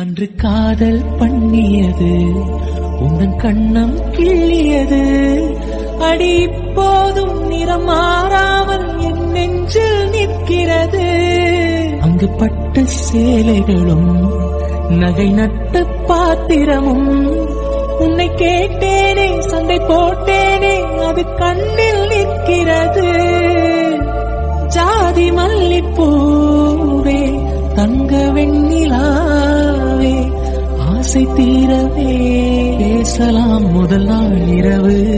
அன்று காதல் பண்ணியது உந்தன் கண்ணம் கிள்ளியது. அடி இப்போதும் நிறம் மாறாமல் என் நெஞ்சில் நிற்கிறது. அங்கு பட்டு சேலைகளும் நகை நட்டு பாத்திரமும் உன்னை கேட்டேனே சண்டை போட்டேனே அது கண்ணில் நிற்கிறது. ஜாதி மல்லிப்பூவே தங்க வெண்ணிலா ஆசை தீரவே. பேசலாம் முதல் நாள் இரவு.